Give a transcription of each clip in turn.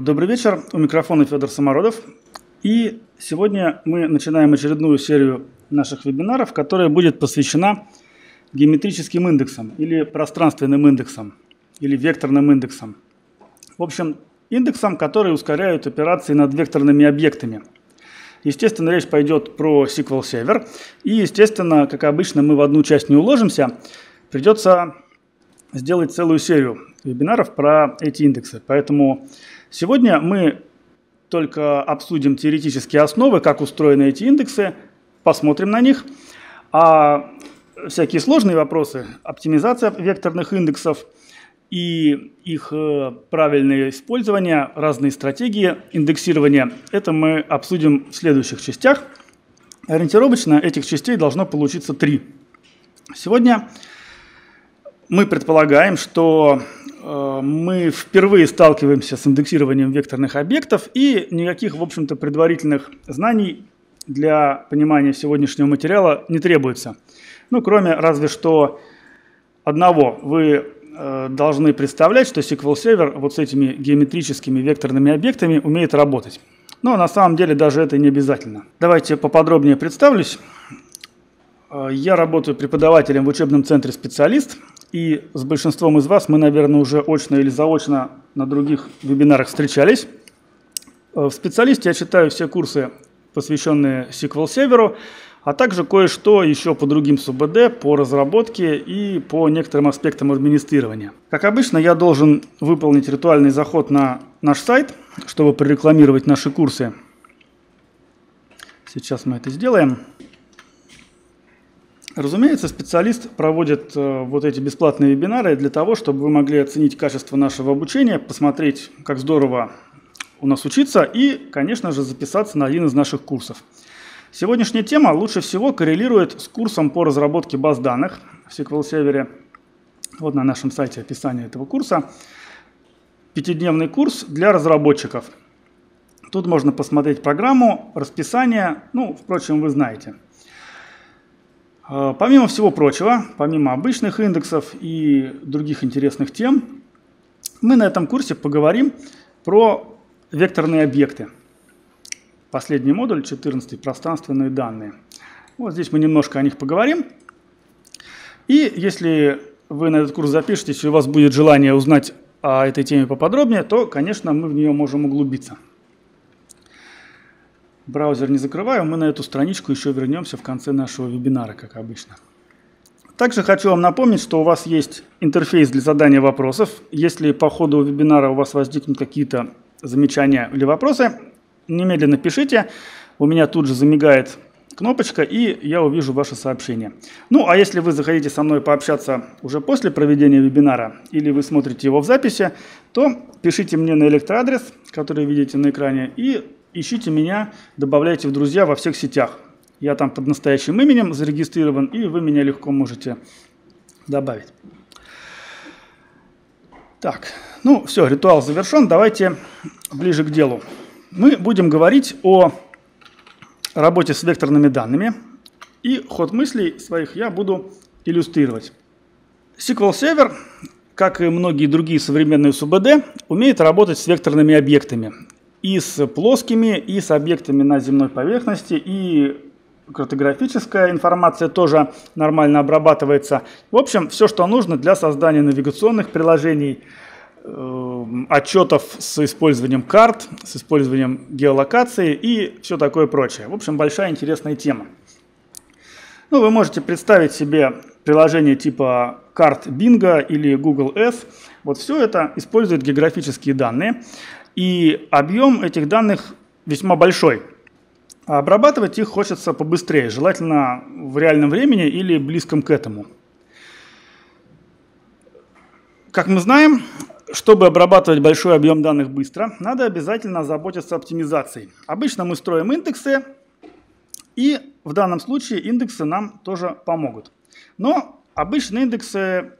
Добрый вечер, у микрофона Федор Самородов. И сегодня мы начинаем очередную серию наших вебинаров, которая будет посвящена геометрическим индексам или пространственным индексам или векторным индексам. В общем, индексам, которые ускоряют операции над векторными объектами. Естественно, речь пойдет про SQL Server. И, естественно, как обычно, мы в одну часть не уложимся. Придется сделать целую серию вебинаров про эти индексы. Поэтому сегодня мы только обсудим теоретические основы, как устроены эти индексы, посмотрим на них. А всякие сложные вопросы, оптимизация векторных индексов и их э, правильное использование, разные стратегии индексирования, это мы обсудим в следующих частях. Ориентировочно этих частей должно получиться три. Сегодня мы предполагаем, что мы впервые сталкиваемся с индексированием векторных объектов и никаких, в общем-то, предварительных знаний для понимания сегодняшнего материала не требуется. Ну, кроме разве что одного. Вы э, должны представлять, что SQL Server вот с этими геометрическими векторными объектами умеет работать. Но на самом деле даже это не обязательно. Давайте поподробнее представлюсь. Э, я работаю преподавателем в учебном центре «Специалист». И с большинством из вас мы, наверное, уже очно или заочно на других вебинарах встречались. Э, в специалисте я читаю все курсы, посвященные SQL Server, а также кое-что еще по другим СУБД, по разработке и по некоторым аспектам администрирования. Как обычно, я должен выполнить ритуальный заход на наш сайт, чтобы прорекламировать наши курсы. Сейчас мы это сделаем. Разумеется, специалист проводит э, вот эти бесплатные вебинары для того, чтобы вы могли оценить качество нашего обучения, посмотреть, как здорово у нас учиться и, конечно же, записаться на один из наших курсов. Сегодняшняя тема лучше всего коррелирует с курсом по разработке баз данных в SQL Server. Вот на нашем сайте описание этого курса. Пятидневный курс для разработчиков. Тут можно посмотреть программу, расписание, ну, впрочем, вы знаете – помимо всего прочего, помимо обычных индексов и других интересных тем, мы на этом курсе поговорим про векторные объекты. Последний модуль, 14 пространственные данные. Вот здесь мы немножко о них поговорим. И если вы на этот курс запишетесь, и у вас будет желание узнать о этой теме поподробнее, то, конечно, мы в нее можем углубиться. Браузер не закрываю, мы на эту страничку еще вернемся в конце нашего вебинара, как обычно. Также хочу вам напомнить, что у вас есть интерфейс для задания вопросов. Если по ходу вебинара у вас возникнут какие-то замечания или вопросы, немедленно пишите. У меня тут же замигает кнопочка, и я увижу ваше сообщение. Ну, а если вы захотите со мной пообщаться уже после проведения вебинара, или вы смотрите его в записи, то пишите мне на электроадрес, который видите на экране, и ищите меня, добавляйте в друзья во всех сетях. Я там под настоящим именем зарегистрирован, и вы меня легко можете добавить. Так, ну все, ритуал завершен. Давайте ближе к делу. Мы будем говорить о работе с векторными данными, и ход мыслей своих я буду иллюстрировать. SQL Server, как и многие другие современные СУБД, умеет работать с векторными объектами и с плоскими, и с объектами на земной поверхности, и картографическая информация тоже нормально обрабатывается. В общем, все, что нужно для создания навигационных приложений, э, отчетов с использованием карт, с использованием геолокации и все такое прочее. В общем, большая интересная тема. Ну, вы можете представить себе приложение типа карт Bing или Google S. Вот все это использует географические данные. И объем этих данных весьма большой. А обрабатывать их хочется побыстрее, желательно в реальном времени или близком к этому. Как мы знаем, чтобы обрабатывать большой объем данных быстро, надо обязательно заботиться оптимизацией. Обычно мы строим индексы, и в данном случае индексы нам тоже помогут. Но обычно индексы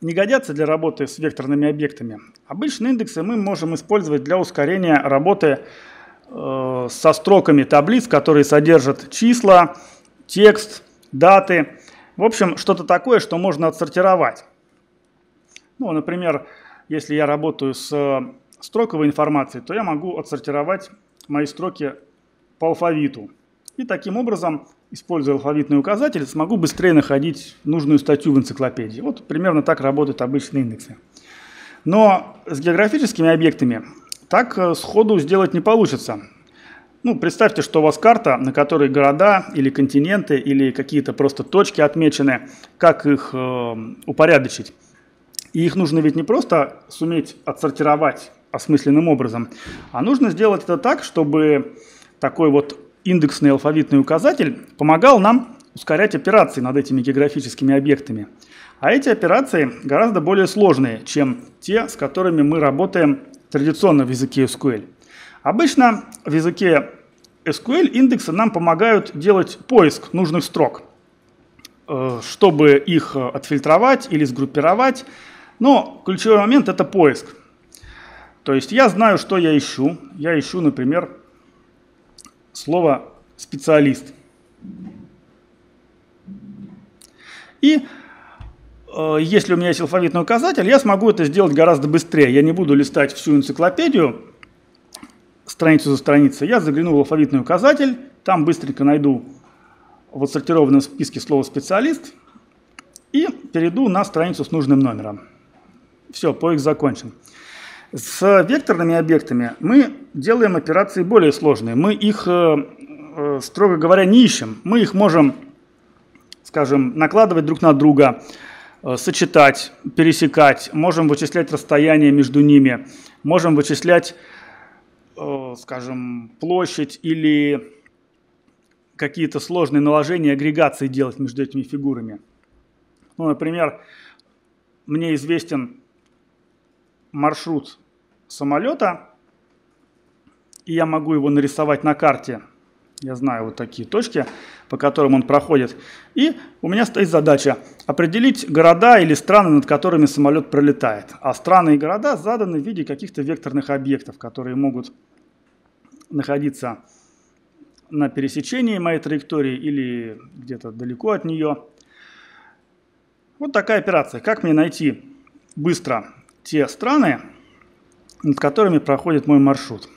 не годятся для работы с векторными объектами. Обычные индексы мы можем использовать для ускорения работы э, со строками таблиц, которые содержат числа, текст, даты. В общем, что-то такое, что можно отсортировать. Ну, например, если я работаю с строковой информации, то я могу отсортировать мои строки по алфавиту. И таким образом, используя алфавитный указатель, смогу быстрее находить нужную статью в энциклопедии. Вот примерно так работают обычные индексы. Но с географическими объектами так э, сходу сделать не получится. Ну, представьте, что у вас карта, на которой города или континенты или какие-то просто точки отмечены, как их э, упорядочить. И их нужно ведь не просто суметь отсортировать осмысленным образом, а нужно сделать это так, чтобы такой вот индексный алфавитный указатель помогал нам ускорять операции над этими географическими объектами. А эти операции гораздо более сложные, чем те, с которыми мы работаем традиционно в языке SQL. Обычно в языке SQL индексы нам помогают делать поиск нужных строк, э, чтобы их отфильтровать или сгруппировать. Но ключевой момент – это поиск. То есть я знаю, что я ищу. Я ищу, например, слово «специалист». И э, если у меня есть алфавитный указатель, я смогу это сделать гораздо быстрее. Я не буду листать всю энциклопедию, страницу за страницей. Я загляну в алфавитный указатель, там быстренько найду в отсортированном списке слово «специалист» и перейду на страницу с нужным номером. Все, поиск закончен. С векторными объектами мы делаем операции более сложные. Мы их, э, э, строго говоря, не ищем. Мы их можем, скажем, накладывать друг на друга, э, сочетать, пересекать, можем вычислять расстояние между ними, можем вычислять, скажем, площадь или какие-то сложные наложения, агрегации делать между этими фигурами. Ну, например, мне известен маршрут самолета, и я могу его нарисовать на карте. Я знаю вот такие точки, по которым он проходит. И у меня стоит задача определить города или страны, над которыми самолет пролетает. А страны и города заданы в виде каких-то векторных объектов, которые могут находиться на пересечении моей траектории или где-то далеко от нее. Вот такая операция. Как мне найти быстро те страны, над которыми проходит мой маршрут.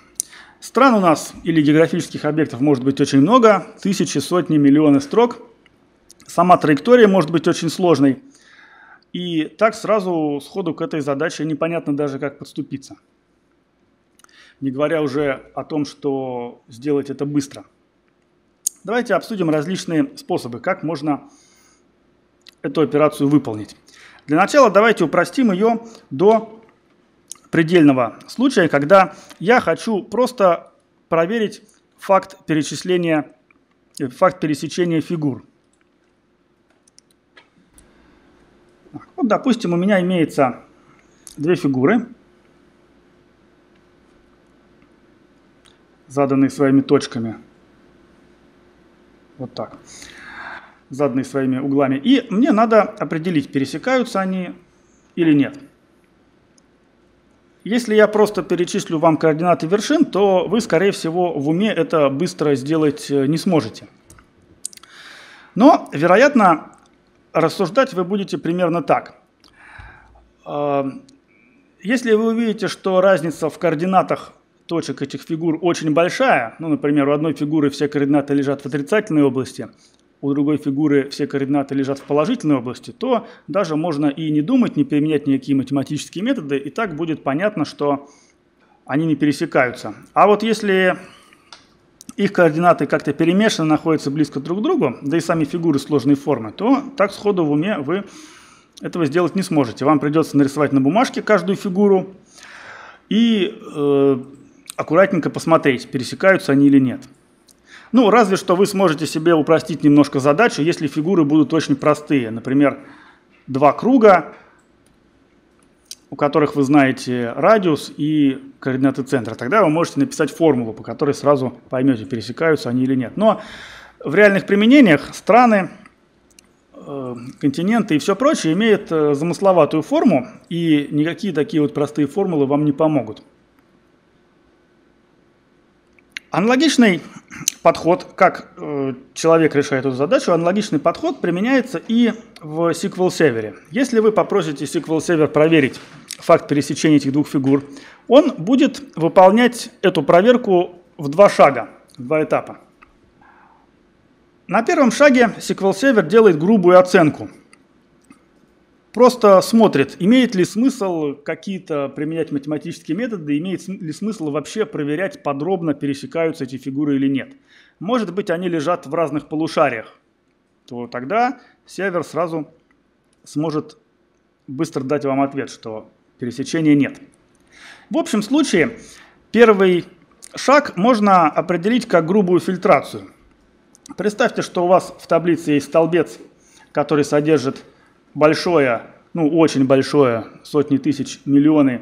Стран у нас или географических объектов может быть очень много, тысячи, сотни, миллионы строк. Сама траектория может быть очень сложной. И так сразу сходу к этой задаче непонятно даже, как подступиться. Не говоря уже о том, что сделать это быстро. Давайте обсудим различные способы, как можно эту операцию выполнить. Для начала давайте упростим ее до предельного случая, когда я хочу просто проверить факт перечисления, э, факт пересечения фигур. Вот, допустим, у меня имеется две фигуры, заданные своими точками. Вот так заданные своими углами. И мне надо определить, пересекаются они или нет. Если я просто перечислю вам координаты вершин, то вы, скорее всего, в уме это быстро сделать э, не сможете. Но, вероятно, рассуждать вы будете примерно так. Э, если вы увидите, что разница в координатах точек этих фигур очень большая, ну, например, у одной фигуры все координаты лежат в отрицательной области, у другой фигуры все координаты лежат в положительной области, то даже можно и не думать, не применять никакие математические методы, и так будет понятно, что они не пересекаются. А вот если их координаты как-то перемешаны, находятся близко друг к другу, да и сами фигуры сложной формы, то так сходу в уме вы этого сделать не сможете. Вам придется нарисовать на бумажке каждую фигуру и э, аккуратненько посмотреть, пересекаются они или нет. Ну, разве что вы сможете себе упростить немножко задачу, если фигуры будут очень простые. Например, два круга, у которых вы знаете радиус и координаты центра. Тогда вы можете написать формулу, по которой сразу поймете, пересекаются они или нет. Но в реальных применениях страны, э, континенты и все прочее имеют э, замысловатую форму, и никакие такие вот простые формулы вам не помогут. Аналогичный подход, как э, человек решает эту задачу, аналогичный подход применяется и в SQL Server. Если вы попросите SQL Server проверить факт пересечения этих двух фигур, он будет выполнять эту проверку в два шага, в два этапа. На первом шаге SQL Server делает грубую оценку. Просто смотрит, имеет ли смысл какие-то применять математические методы, имеет ли смысл вообще проверять подробно, пересекаются эти фигуры или нет. Может быть, они лежат в разных полушариях, то тогда сервер сразу сможет быстро дать вам ответ, что пересечения нет. В общем случае, первый шаг можно определить как грубую фильтрацию. Представьте, что у вас в таблице есть столбец, который содержит большое, ну очень большое, сотни тысяч, миллионы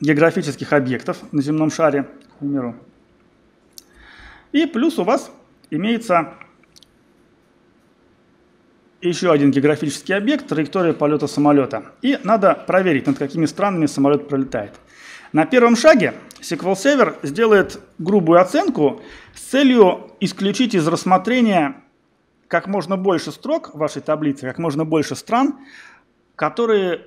географических объектов на земном шаре, к примеру. И плюс у вас имеется еще один географический объект, траектория полета самолета. И надо проверить, над какими странами самолет пролетает. На первом шаге SQL Server сделает грубую оценку с целью исключить из рассмотрения как можно больше строк в вашей таблице, как можно больше стран, которые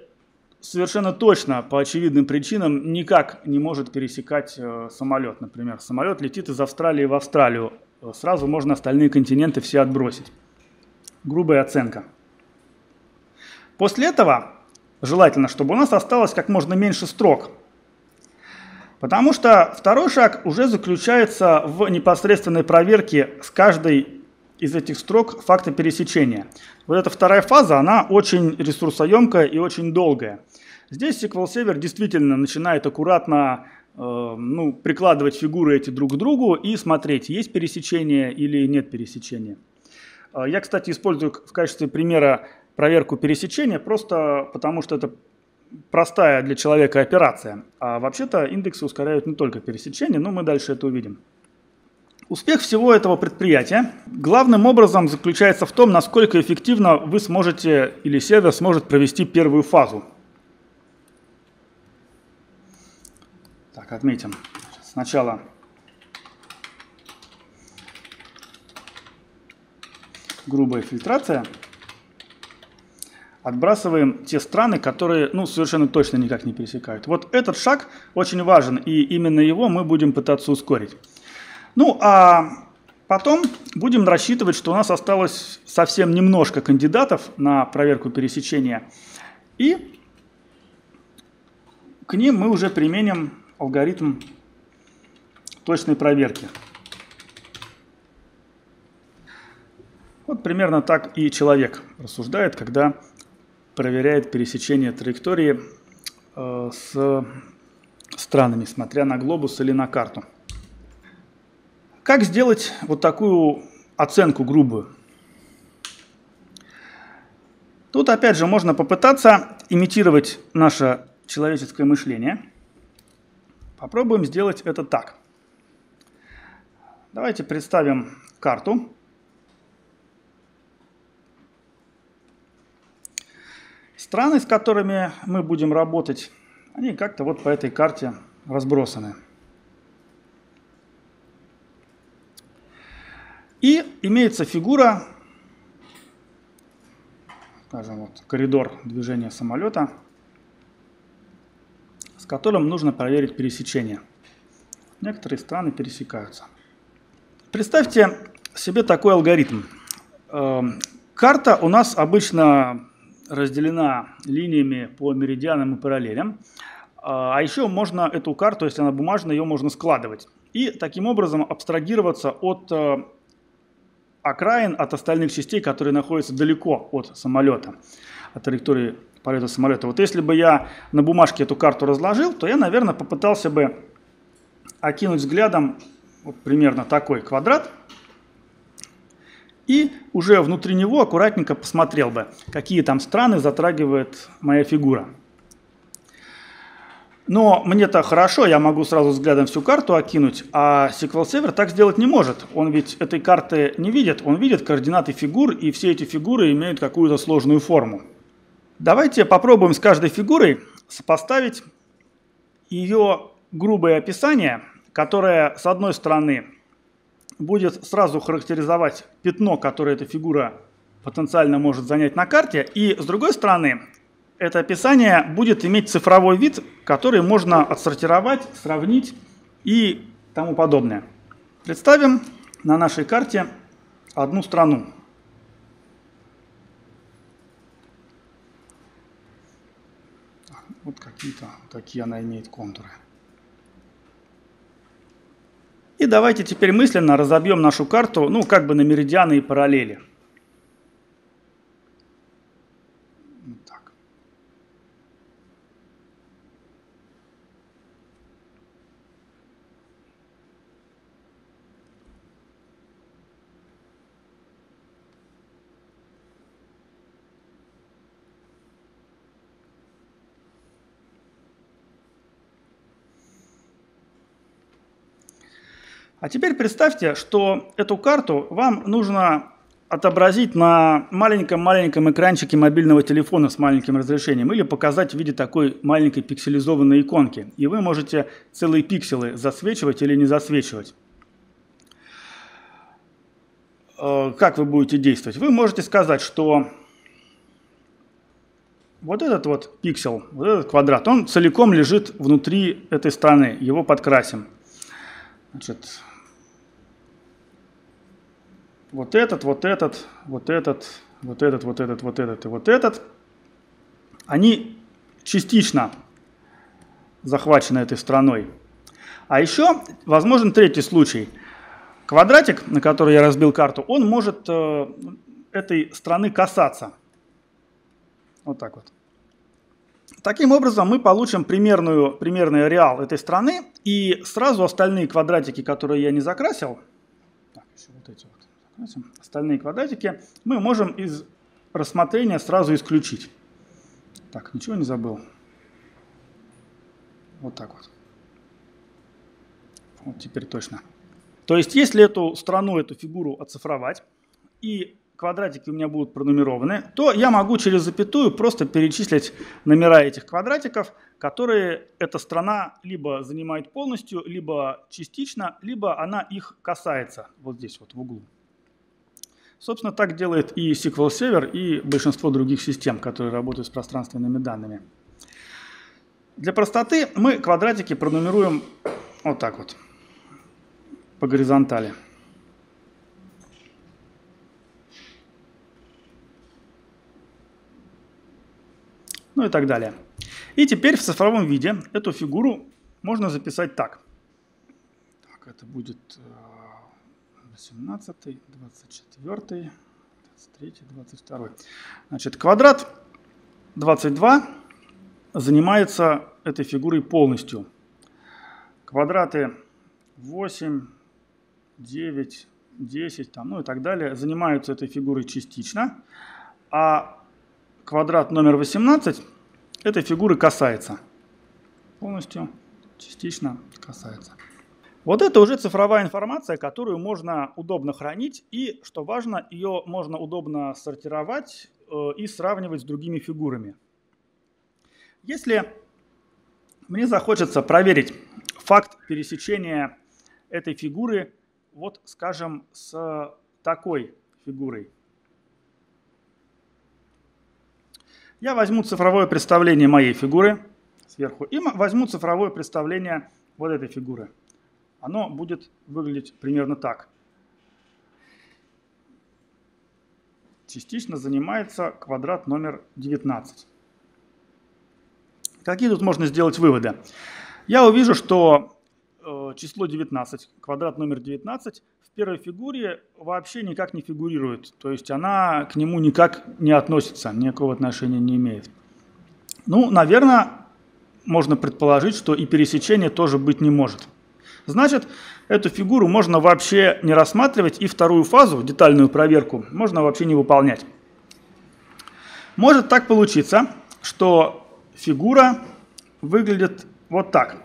совершенно точно по очевидным причинам никак не может пересекать э, самолет. Например, самолет летит из Австралии в Австралию. Сразу можно остальные континенты все отбросить грубая оценка. После этого желательно, чтобы у нас осталось как можно меньше строк. Потому что второй шаг уже заключается в непосредственной проверке с каждой из этих строк факта пересечения. Вот эта вторая фаза, она очень ресурсоемкая и очень долгая. Здесь SQL Server действительно начинает аккуратно э, ну, прикладывать фигуры эти друг к другу и смотреть, есть пересечение или нет пересечения. А, я, кстати, использую в качестве примера проверку пересечения, просто потому что это простая для человека операция. А вообще-то индексы ускоряют не только пересечение, но мы дальше это увидим. Успех всего этого предприятия главным образом заключается в том, насколько эффективно вы сможете или сервер сможет провести первую фазу. Так, отметим. Сначала грубая фильтрация, отбрасываем те страны, которые ну, совершенно точно никак не пересекают. Вот этот шаг очень важен, и именно его мы будем пытаться ускорить. Ну, а потом будем рассчитывать, что у нас осталось совсем немножко кандидатов на проверку пересечения, и к ним мы уже применим алгоритм точной проверки. Вот примерно так и человек рассуждает, когда проверяет пересечение траектории э, с странами, смотря на глобус или на карту. Как сделать вот такую оценку грубую? Тут опять же можно попытаться имитировать наше человеческое мышление. Попробуем сделать это так. Давайте представим карту. Страны, с которыми мы будем работать, они как-то вот по этой карте разбросаны. И имеется фигура, скажем, вот коридор движения самолета, с которым нужно проверить пересечение. Некоторые страны пересекаются. Представьте себе такой алгоритм. Эм, карта у нас обычно разделена линиями по меридианам и параллелям. А, а еще можно эту карту, если она бумажная, ее можно складывать. И таким образом абстрагироваться от э, окраин, от остальных частей, которые находятся далеко от самолета, от траектории полета самолета. Вот если бы я на бумажке эту карту разложил, то я, наверное, попытался бы окинуть взглядом вот примерно такой квадрат, и уже внутри него аккуратненько посмотрел бы, какие там страны затрагивает моя фигура. Но мне-то хорошо, я могу сразу взглядом всю карту окинуть, а SQL Server так сделать не может. Он ведь этой карты не видит, он видит координаты фигур, и все эти фигуры имеют какую-то сложную форму. Давайте попробуем с каждой фигурой сопоставить ее грубое описание, которое, с одной стороны, будет сразу характеризовать пятно, которое эта фигура потенциально может занять на карте. И с другой стороны, это описание будет иметь цифровой вид, который можно отсортировать, сравнить и тому подобное. Представим на нашей карте одну страну. Вот какие-то такие она имеет контуры. И давайте теперь мысленно разобьем нашу карту, ну, как бы на меридианы и параллели. А теперь представьте, что эту карту вам нужно отобразить на маленьком-маленьком экранчике мобильного телефона с маленьким разрешением или показать в виде такой маленькой пикселизованной иконки. И вы можете целые пикселы засвечивать или не засвечивать. Э, как вы будете действовать? Вы можете сказать, что вот этот вот пиксел, вот этот квадрат, он целиком лежит внутри этой страны, его подкрасим. Значит, вот этот, вот этот, вот этот, вот этот, вот этот, вот этот и вот этот, они частично захвачены этой страной. А еще возможен третий случай. Квадратик, на который я разбил карту, он может э, этой страны касаться. Вот так вот. Таким образом, мы получим примерную, примерный ареал этой страны, и сразу остальные квадратики, которые я не закрасил, так, еще вот эти вот, остальные квадратики, мы можем из рассмотрения сразу исключить. Так, ничего не забыл. Вот так вот. Вот теперь точно. То есть, если эту страну, эту фигуру оцифровать, и квадратики у меня будут пронумерованы, то я могу через запятую просто перечислить номера этих квадратиков, которые эта страна либо занимает полностью, либо частично, либо она их касается вот здесь вот в углу. Собственно, так делает и SQL Server, и большинство других систем, которые работают с пространственными данными. Для простоты мы квадратики пронумеруем вот так вот, по горизонтали. Ну и так далее. И теперь в цифровом виде эту фигуру можно записать так. Так, это будет э, 18, 24, 23, 22. Значит, квадрат 22 занимается этой фигурой полностью. Квадраты 8, 9, 10, там, ну и так далее занимаются этой фигурой частично, а квадрат номер 18 этой фигуры касается. Полностью, частично касается. Вот это уже цифровая информация, которую можно удобно хранить и, что важно, ее можно удобно сортировать э, и сравнивать с другими фигурами. Если мне захочется проверить факт пересечения этой фигуры, вот скажем, с такой фигурой. Я возьму цифровое представление моей фигуры сверху и возьму цифровое представление вот этой фигуры оно будет выглядеть примерно так. Частично занимается квадрат номер 19. Какие тут можно сделать выводы? Я увижу, что э, число 19, квадрат номер 19, в первой фигуре вообще никак не фигурирует. То есть она к нему никак не относится, никакого отношения не имеет. Ну, наверное, можно предположить, что и пересечение тоже быть не может. Значит, эту фигуру можно вообще не рассматривать и вторую фазу, детальную проверку, можно вообще не выполнять. Может так получиться, что фигура выглядит вот так.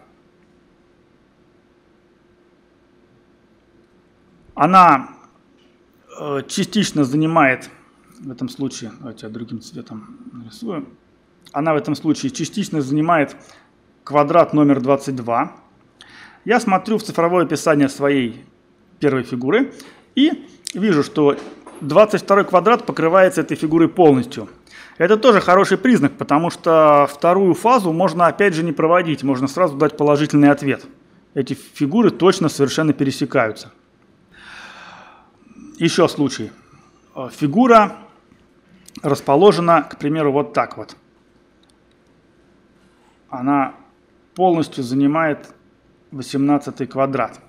Она э, частично занимает, в этом случае, давайте я другим цветом нарисую, она в этом случае частично занимает квадрат номер 22, я смотрю в цифровое описание своей первой фигуры и вижу, что 22 квадрат покрывается этой фигурой полностью. Это тоже хороший признак, потому что вторую фазу можно опять же не проводить, можно сразу дать положительный ответ. Эти фигуры точно совершенно пересекаются. Еще случай. Фигура расположена, к примеру, вот так вот. Она полностью занимает 18 квадрат.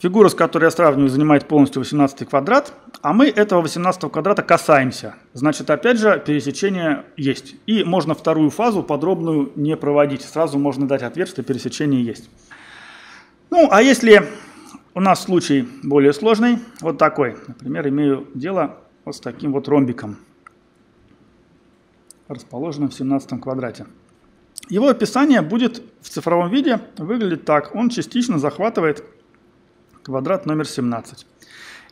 Фигура, с которой я сравниваю, занимает полностью 18 квадрат, а мы этого 18 квадрата касаемся. Значит, опять же, пересечение есть. И можно вторую фазу подробную не проводить. Сразу можно дать ответ, что пересечение есть. Ну, а если у нас случай более сложный, вот такой. Например, имею дело вот с таким вот ромбиком, расположенным в 17 квадрате. Его описание будет в цифровом виде выглядеть так. Он частично захватывает квадрат номер 17.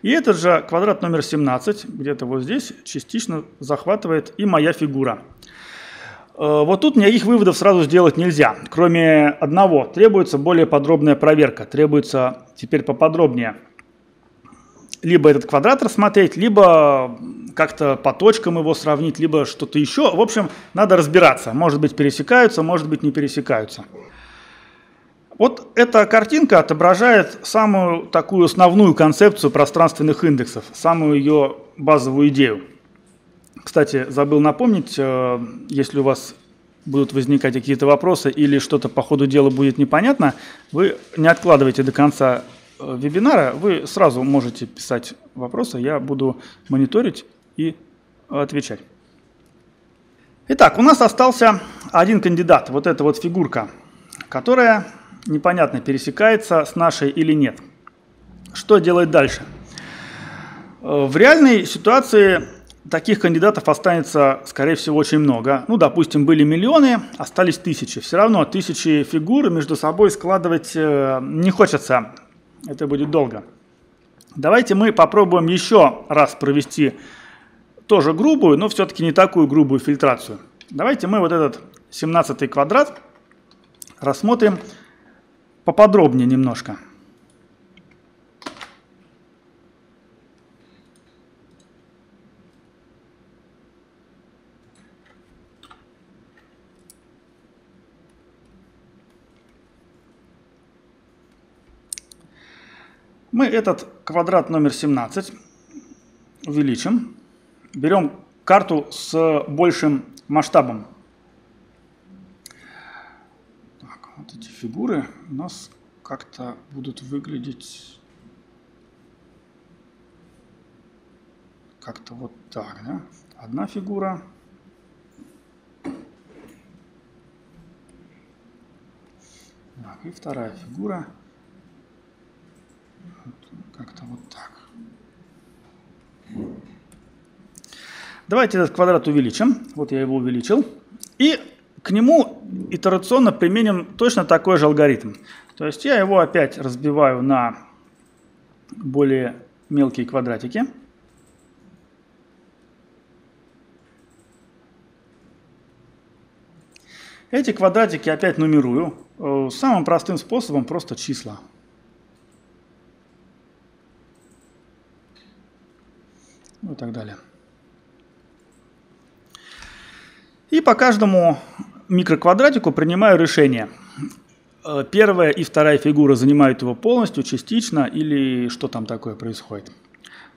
И этот же квадрат номер 17, где-то вот здесь, частично захватывает и моя фигура. Э, вот тут никаких выводов сразу сделать нельзя. Кроме одного, требуется более подробная проверка. Требуется теперь поподробнее либо этот квадрат рассмотреть, либо как-то по точкам его сравнить, либо что-то еще. В общем, надо разбираться. Может быть, пересекаются, может быть, не пересекаются. Вот эта картинка отображает самую такую основную концепцию пространственных индексов, самую ее базовую идею. Кстати, забыл напомнить, э, если у вас будут возникать какие-то вопросы или что-то по ходу дела будет непонятно, вы не откладывайте до конца вебинара, вы сразу можете писать вопросы, я буду мониторить и отвечать. Итак, у нас остался один кандидат, вот эта вот фигурка, которая непонятно, пересекается с нашей или нет. Что делать дальше? Э, в реальной ситуации таких кандидатов останется, скорее всего, очень много. Ну, допустим, были миллионы, остались тысячи. Все равно тысячи фигур между собой складывать э, не хочется. Это будет долго. Давайте мы попробуем еще раз провести тоже грубую, но все-таки не такую грубую фильтрацию. Давайте мы вот этот 17 квадрат рассмотрим поподробнее немножко. Мы этот квадрат номер 17 увеличим. Берем карту с большим масштабом. вот эти фигуры у нас как-то будут выглядеть как-то вот так, да? Одна фигура. Так, и вторая фигура. Вот так. Давайте этот квадрат увеличим. Вот я его увеличил. И к нему итерационно применим точно такой же алгоритм. То есть я его опять разбиваю на более мелкие квадратики. Эти квадратики опять нумерую. Э, самым простым способом просто числа. Ну и так далее. И по каждому микроквадратику принимаю решение. Э, первая и вторая фигура занимают его полностью, частично или что там такое происходит.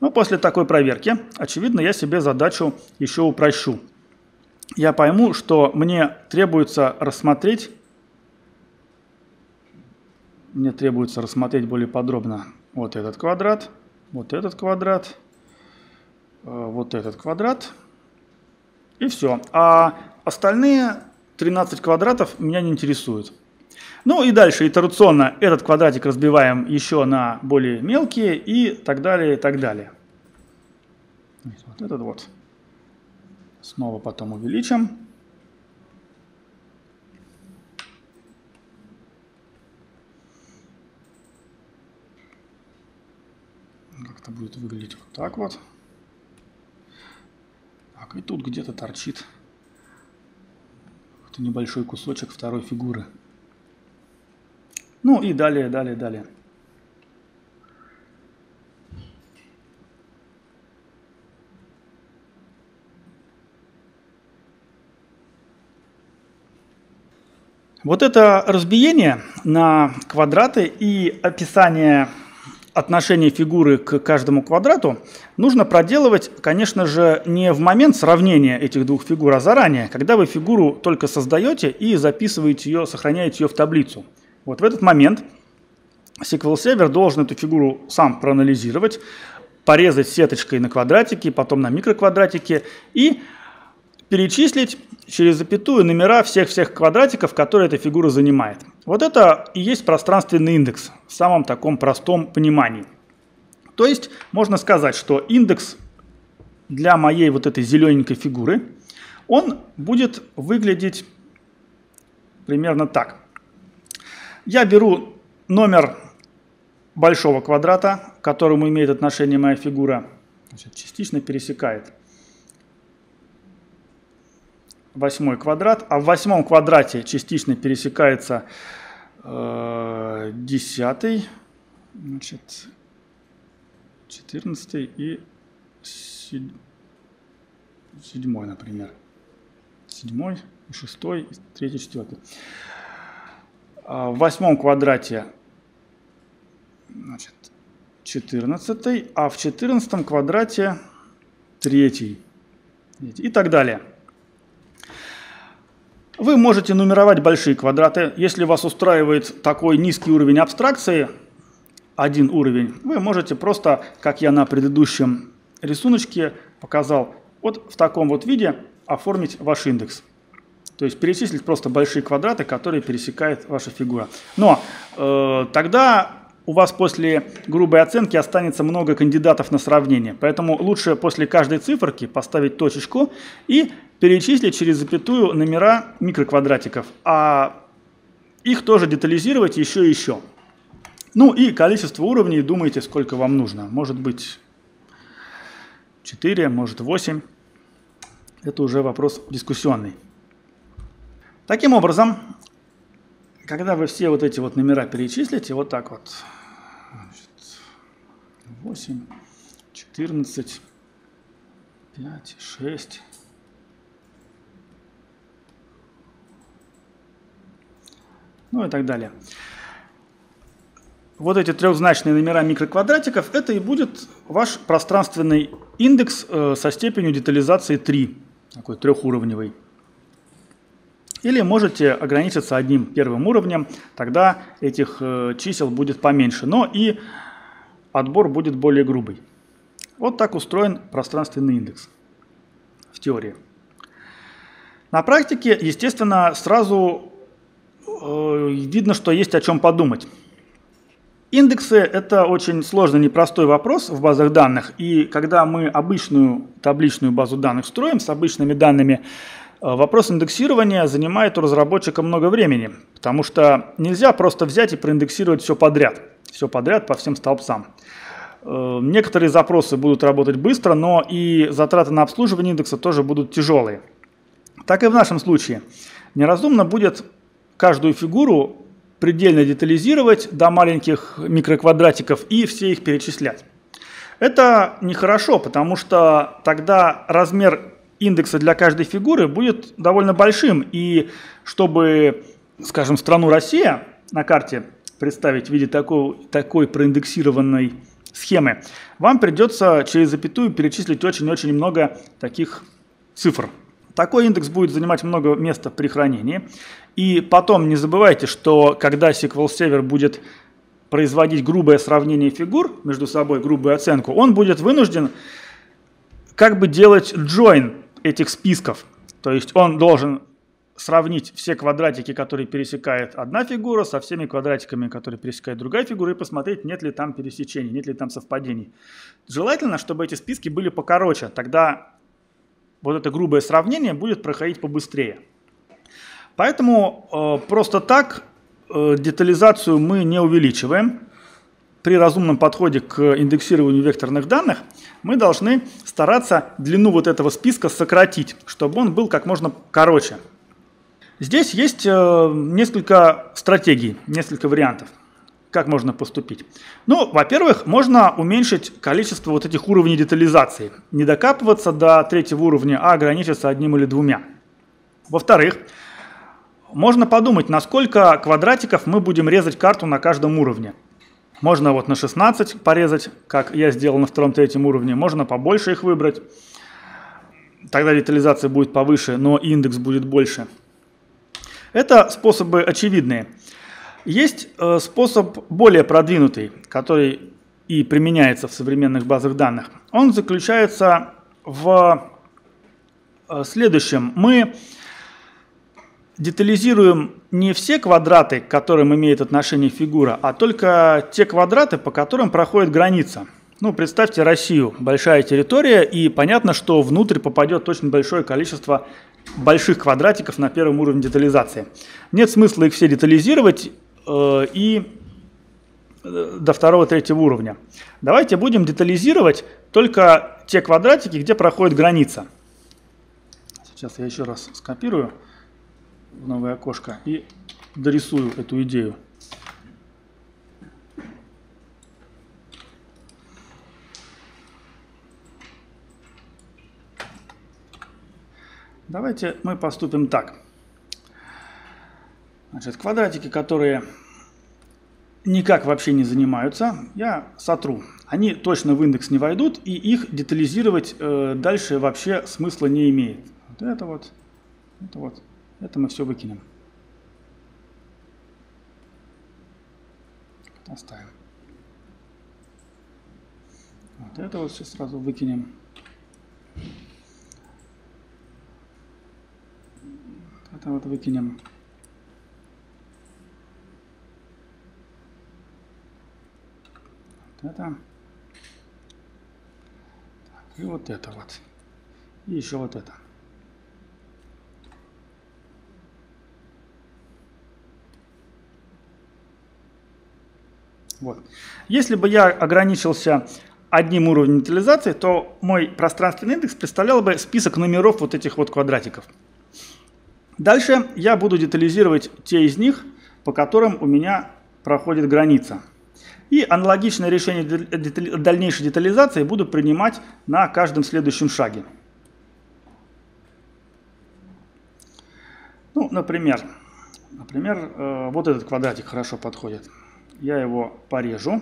Но после такой проверки, очевидно, я себе задачу еще упрощу. Я пойму, что мне требуется рассмотреть, мне требуется рассмотреть более подробно вот этот квадрат, вот этот квадрат, вот этот квадрат, и все. А остальные 13 квадратов меня не интересуют. Ну и дальше итерационно этот квадратик разбиваем еще на более мелкие и так далее, и так далее. Вот этот вот. Снова потом увеличим. Как-то будет выглядеть вот так вот. Так, и тут где-то торчит -то небольшой кусочек второй фигуры. Ну и далее, далее, далее. Вот это разбиение на квадраты и описание отношения фигуры к каждому квадрату нужно проделывать, конечно же, не в момент сравнения этих двух фигур, а заранее, когда вы фигуру только создаете и записываете ее, сохраняете ее в таблицу. Вот в этот момент SQL Server должен эту фигуру сам проанализировать, порезать сеточкой на квадратики, потом на микроквадратики и перечислить через запятую номера всех-всех квадратиков, которые эта фигура занимает. Вот это и есть пространственный индекс в самом таком простом понимании. То есть можно сказать, что индекс для моей вот этой зелененькой фигуры, он будет выглядеть примерно так. Я беру номер большого квадрата, к которому имеет отношение моя фигура, значит, частично пересекает восьмой квадрат, а в восьмом квадрате частично пересекается э, десятый, значит, четырнадцатый и седьмой, например. Седьмой, шестой, третий, четвертый. А в восьмом квадрате значит, 14, а в 14 квадрате 3 и так далее. Вы можете нумеровать большие квадраты. Если вас устраивает такой низкий уровень абстракции, один уровень, вы можете просто, как я на предыдущем рисуночке показал, вот в таком вот виде оформить ваш индекс. То есть перечислить просто большие квадраты, которые пересекает ваша фигура. Но э, тогда у вас после грубой оценки останется много кандидатов на сравнение. Поэтому лучше после каждой циферки поставить точечку и перечислить через запятую номера микроквадратиков, а их тоже детализировать еще и еще. Ну и количество уровней, думайте, сколько вам нужно. Может быть 4, может 8. Это уже вопрос дискуссионный. Таким образом, когда вы все вот эти вот номера перечислите, вот так вот, 8, 14, 5, 6. Ну и так далее. Вот эти трехзначные номера микроквадратиков, это и будет ваш пространственный индекс э, со степенью детализации 3, такой трехуровневый. Или можете ограничиться одним первым уровнем, тогда этих э, чисел будет поменьше. Но и отбор будет более грубый. Вот так устроен пространственный индекс в теории. На практике, естественно, сразу э, видно, что есть о чем подумать. Индексы – это очень сложный, непростой вопрос в базах данных. И когда мы обычную табличную базу данных строим с обычными данными, вопрос индексирования занимает у разработчика много времени, потому что нельзя просто взять и проиндексировать все подряд – все подряд по всем столбцам. Э, некоторые запросы будут работать быстро, но и затраты на обслуживание индекса тоже будут тяжелые. Так и в нашем случае. Неразумно будет каждую фигуру предельно детализировать до маленьких микроквадратиков и все их перечислять. Это нехорошо, потому что тогда размер индекса для каждой фигуры будет довольно большим. И чтобы, скажем, страну Россия на карте представить в виде такой, такой проиндексированной схемы, вам придется через запятую перечислить очень-очень много таких цифр. Такой индекс будет занимать много места при хранении. И потом не забывайте, что когда SQL Server будет производить грубое сравнение фигур между собой, грубую оценку, он будет вынужден как бы делать join этих списков. То есть он должен сравнить все квадратики, которые пересекает одна фигура, со всеми квадратиками, которые пересекает другая фигура, и посмотреть, нет ли там пересечений, нет ли там совпадений. Желательно, чтобы эти списки были покороче, тогда вот это грубое сравнение будет проходить побыстрее. Поэтому э, просто так э, детализацию мы не увеличиваем. При разумном подходе к индексированию векторных данных мы должны стараться длину вот этого списка сократить, чтобы он был как можно короче. Здесь есть э, несколько стратегий, несколько вариантов, как можно поступить. Ну, во-первых, можно уменьшить количество вот этих уровней детализации. Не докапываться до третьего уровня, а ограничиться одним или двумя. Во-вторых, Можно подумать, на сколько квадратиков мы будем резать карту на каждом уровне. Можно вот на 16 порезать, как я сделал на втором-третьем уровне. Можно побольше их выбрать. Тогда детализация будет повыше, но индекс будет больше. Это способы очевидные. Есть э, способ более продвинутый, который и применяется в современных базах данных. Он заключается в э, следующем. Мы детализируем не все квадраты, к которым имеет отношение фигура, а только те квадраты, по которым проходит граница. Ну, представьте Россию, большая территория, и понятно, что внутрь попадет очень большое количество больших квадратиков на первом уровне детализации. Нет смысла их все детализировать э, и э, до второго-третьего уровня. Давайте будем детализировать только те квадратики, где проходит граница. Сейчас я еще раз скопирую в новое окошко и дорисую эту идею. Давайте мы поступим так. Значит, квадратики, которые никак вообще не занимаются, я сотру. Они точно в индекс не войдут, и их детализировать э, дальше вообще смысла не имеет. Вот это вот, это вот. Это мы все выкинем. Оставим. Вот это вот сейчас сразу выкинем. Это вот выкинем. Вот это. Так, и вот это вот. И еще вот это. Вот. Если бы я ограничился одним уровнем детализации, то мой пространственный индекс представлял бы список номеров вот этих вот квадратиков. Дальше я буду детализировать те из них, по которым у меня проходит граница. И аналогичное решение дальнейшей детализации буду принимать на каждом следующем шаге. Ну, например, например, э, вот этот квадратик хорошо подходит я его порежу.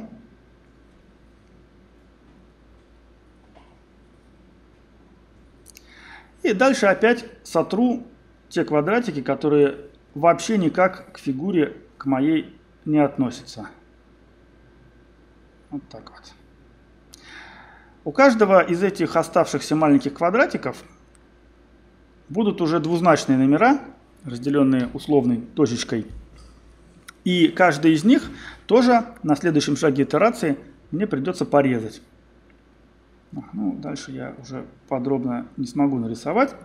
И дальше опять сотру те квадратики, которые вообще никак к фигуре, к моей не относятся. Вот так вот. У каждого из этих оставшихся маленьких квадратиков будут уже двузначные номера, разделенные условной точечкой и каждый из них тоже на следующем шаге итерации мне придется порезать. Ну, дальше я уже подробно не смогу нарисовать.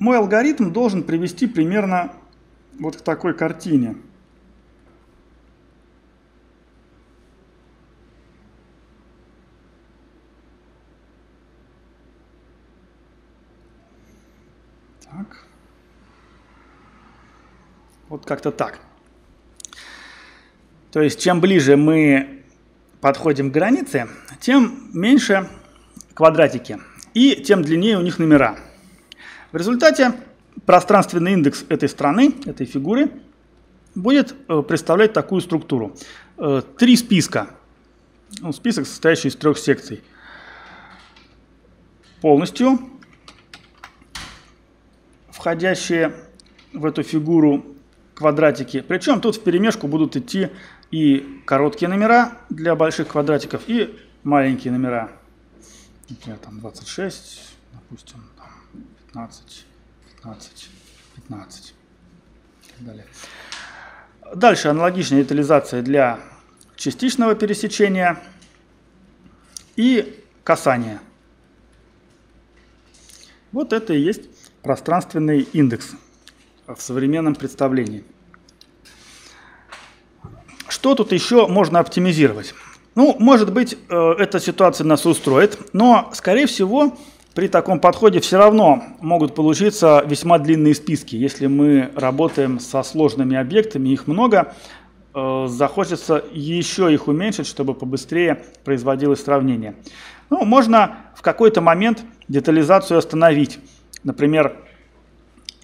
Мой алгоритм должен привести примерно вот к такой картине. Так. Вот как-то так. То есть, чем ближе мы подходим к границе, тем меньше квадратики и тем длиннее у них номера. В результате пространственный индекс этой страны, этой фигуры, будет э, представлять такую структуру. Э, три списка. Ну, список, состоящий из трех секций. Полностью входящие в эту фигуру квадратики. Причем тут в перемешку будут идти и короткие номера для больших квадратиков, и маленькие номера. Например, там 26, допустим, там 15, 15, 15 и так далее. Дальше аналогичная детализация для частичного пересечения и касания. Вот это и есть пространственный индекс в современном представлении. Что тут еще можно оптимизировать? Ну, может быть, э, эта ситуация нас устроит, но, скорее всего, при таком подходе все равно могут получиться весьма длинные списки. Если мы работаем со сложными объектами, их много, э, захочется еще их уменьшить, чтобы побыстрее производилось сравнение. Ну, можно в какой-то момент детализацию остановить. Например,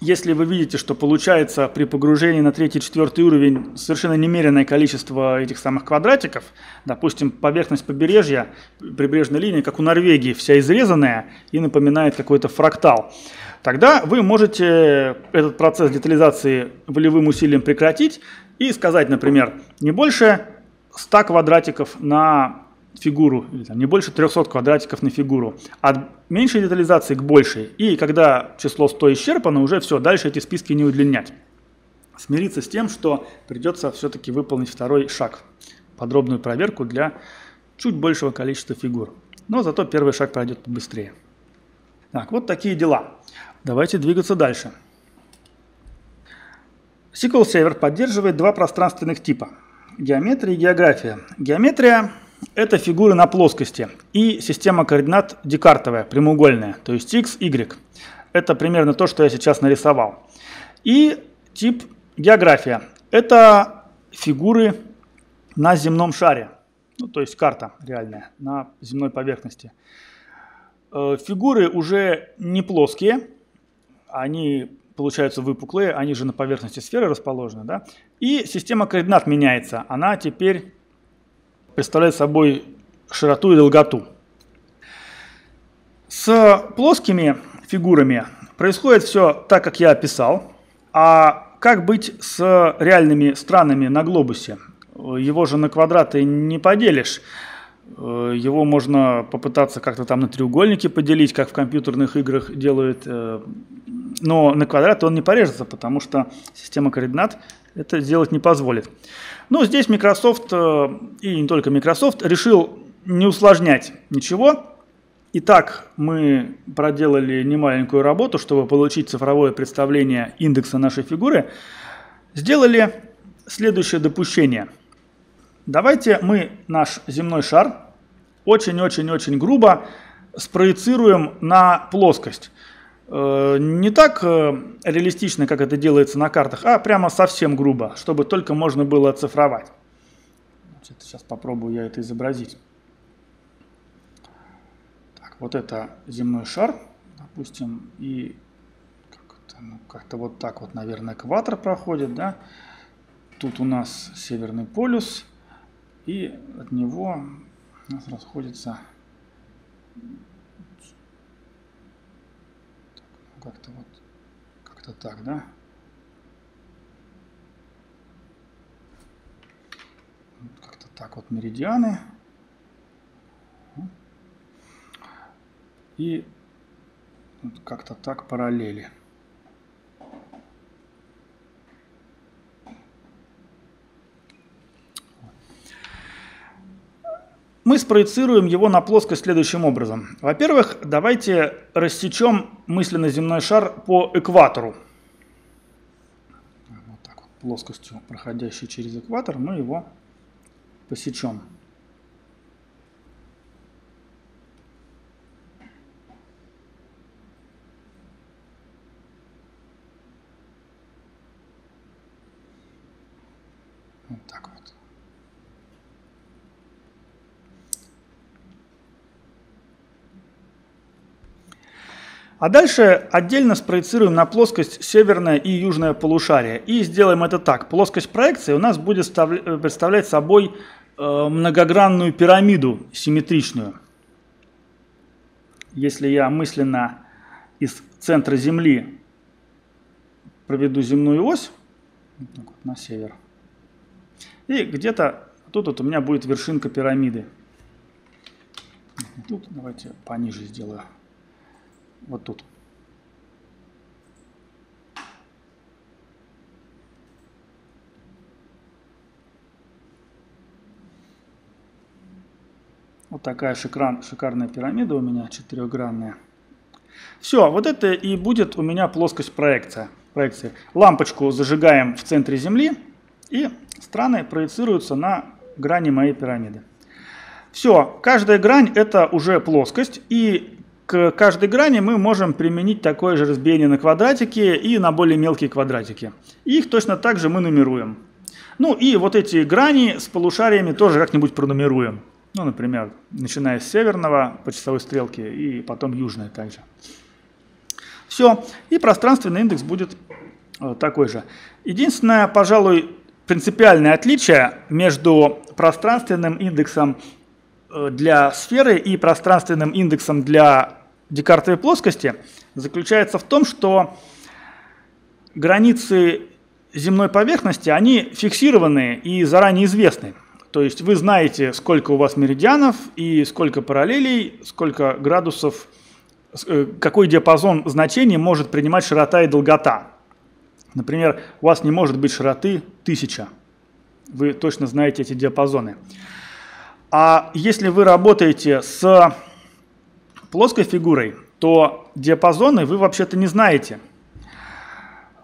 если вы видите, что получается при погружении на третий, четвертый уровень совершенно немеренное количество этих самых квадратиков, допустим, поверхность побережья, прибрежной линии, как у Норвегии, вся изрезанная и напоминает какой-то фрактал, тогда вы можете этот процесс детализации волевым усилием прекратить и сказать, например, не больше 100 квадратиков на фигуру, или там, не больше 300 квадратиков на фигуру, от меньшей детализации к большей. И когда число 100 исчерпано, уже все, дальше эти списки не удлинять. Смириться с тем, что придется все-таки выполнить второй шаг, подробную проверку для чуть большего количества фигур. Но зато первый шаг пройдет быстрее. Так, вот такие дела. Давайте двигаться дальше. SQL Server поддерживает два пространственных типа – геометрия и география. Геометрия это фигуры на плоскости и система координат декартовая, прямоугольная, то есть x, y. Это примерно то, что я сейчас нарисовал. И тип география. Это фигуры на земном шаре, ну, то есть карта реальная на земной поверхности. Э, фигуры уже не плоские, они получаются выпуклые, они же на поверхности сферы расположены. Да? И система координат меняется. Она теперь представляет собой широту и долготу. С плоскими фигурами происходит все так, как я описал. А как быть с реальными странами на глобусе? Его же на квадраты не поделишь. Его можно попытаться как-то там на треугольники поделить, как в компьютерных играх делают. Но на квадраты он не порежется, потому что система координат это сделать не позволит. Но здесь Microsoft, э, и не только Microsoft, решил не усложнять ничего. Итак, мы проделали немаленькую работу, чтобы получить цифровое представление индекса нашей фигуры. Сделали следующее допущение. Давайте мы наш земной шар очень-очень-очень грубо спроецируем на плоскость. Э, не так э, реалистично, как это делается на картах, а прямо совсем грубо, чтобы только можно было оцифровать. Сейчас попробую я это изобразить. Так, вот это земной шар, допустим, и как-то ну, как вот так вот, наверное, экватор проходит, да. Тут у нас Северный полюс, и от него у нас расходится как-то вот, как-то так, да? Как-то так вот меридианы. И как-то так параллели. Мы спроецируем его на плоскость следующим образом. Во-первых, давайте рассечем мысленно земной шар по экватору. Вот так вот, плоскостью, проходящей через экватор, мы его посечем. Вот так вот. А дальше отдельно спроецируем на плоскость северное и южное полушарие. И сделаем это так. Плоскость проекции у нас будет э, представлять собой э, многогранную пирамиду симметричную. Если я мысленно из центра Земли проведу земную ось на север, и где-то тут вот у меня будет вершинка пирамиды. Тут давайте пониже сделаю вот тут. Вот такая шикарная, шикарная пирамида у меня, четырехгранная. Все, вот это и будет у меня плоскость проекция, проекции. Лампочку зажигаем в центре Земли, и страны проецируются на грани моей пирамиды. Все, каждая грань это уже плоскость, и к каждой грани мы можем применить такое же разбиение на квадратики и на более мелкие квадратики. Их точно так же мы нумеруем. Ну и вот эти грани с полушариями тоже как-нибудь пронумеруем. Ну, например, начиная с северного по часовой стрелке и потом южное также. Все. И пространственный индекс будет э, такой же. Единственное, пожалуй, принципиальное отличие между пространственным индексом для сферы и пространственным индексом для декартовой плоскости заключается в том, что границы земной поверхности, они фиксированные и заранее известны. То есть вы знаете, сколько у вас меридианов и сколько параллелей, сколько градусов, э, какой диапазон значений может принимать широта и долгота. Например, у вас не может быть широты 1000. Вы точно знаете эти диапазоны. А если вы работаете с плоской фигурой, то диапазоны вы вообще-то не знаете.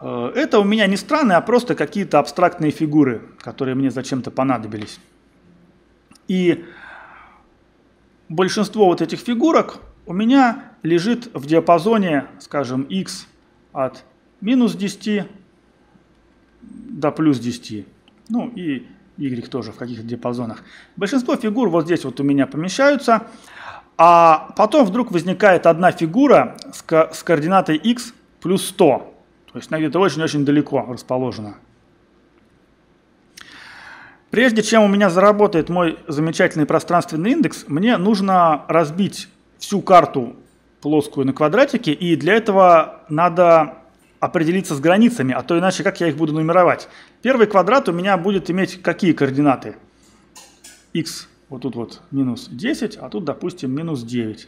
Э, это у меня не страны, а просто какие-то абстрактные фигуры, которые мне зачем-то понадобились. И большинство вот этих фигурок у меня лежит в диапазоне, скажем, x от минус 10 до плюс 10. Ну и y тоже в каких-то диапазонах. Большинство фигур вот здесь вот у меня помещаются. А потом вдруг возникает одна фигура с, ко с координатой x плюс 100. То есть она где-то очень-очень далеко расположена. Прежде чем у меня заработает мой замечательный пространственный индекс, мне нужно разбить всю карту плоскую на квадратики, и для этого надо определиться с границами, а то иначе как я их буду нумеровать? Первый квадрат у меня будет иметь какие координаты? x вот тут вот минус 10, а тут, допустим, минус 9.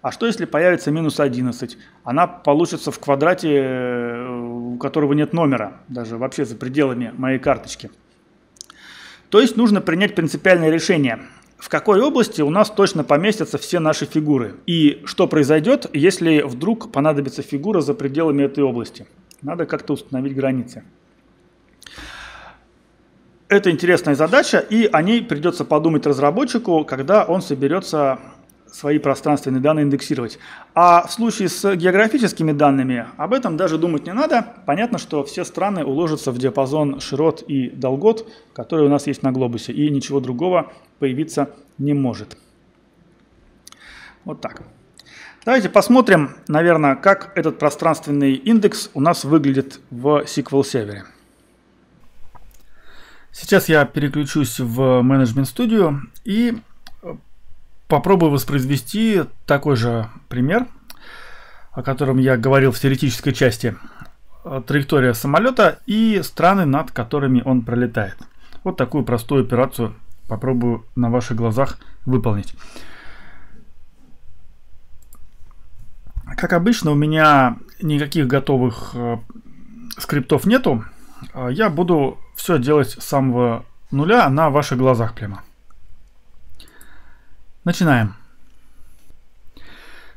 А что если появится минус 11? Она получится в квадрате, э, у которого нет номера, даже вообще за пределами моей карточки. То есть нужно принять принципиальное решение – в какой области у нас точно поместятся все наши фигуры. И что произойдет, если вдруг понадобится фигура за пределами этой области. Надо как-то установить границы. Это интересная задача, и о ней придется подумать разработчику, когда он соберется свои пространственные данные индексировать. А в случае с географическими данными об этом даже думать не надо. Понятно, что все страны уложатся в диапазон широт и долгот, который у нас есть на глобусе, и ничего другого появиться не может. Вот так. Давайте посмотрим, наверное, как этот пространственный индекс у нас выглядит в SQL сервере. Сейчас я переключусь в Management Studio и попробую воспроизвести такой же пример, о котором я говорил в теоретической части. Траектория самолета и страны, над которыми он пролетает. Вот такую простую операцию попробую на ваших глазах выполнить. Как обычно, у меня никаких готовых э, скриптов нету. Я буду все делать с самого нуля на ваших глазах прямо. Начинаем.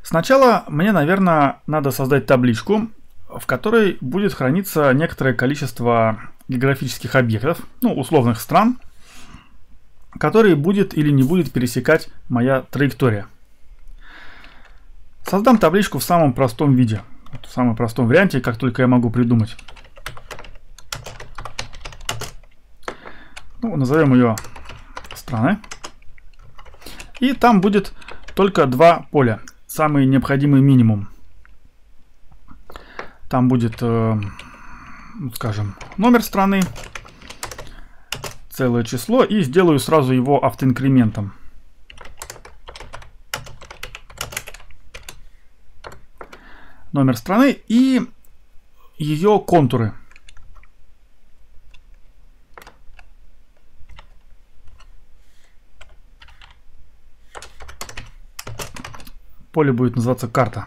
Сначала мне, наверное, надо создать табличку, в которой будет храниться некоторое количество географических объектов, ну, условных стран, которые будет или не будет пересекать моя траектория. Создам табличку в самом простом виде, в самом простом варианте, как только я могу придумать. Ну, назовем ее страны. И там будет только два поля. Самый необходимый минимум. Там будет, э, скажем, номер страны, целое число. И сделаю сразу его автоинкрементом. Номер страны и ее контуры. поле будет называться карта.